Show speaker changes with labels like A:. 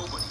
A: nobody.